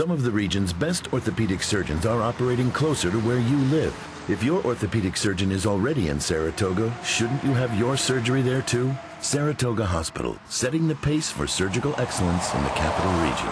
Some of the region's best orthopedic surgeons are operating closer to where you live. If your orthopedic surgeon is already in Saratoga, shouldn't you have your surgery there too? Saratoga Hospital, setting the pace for surgical excellence in the capital region.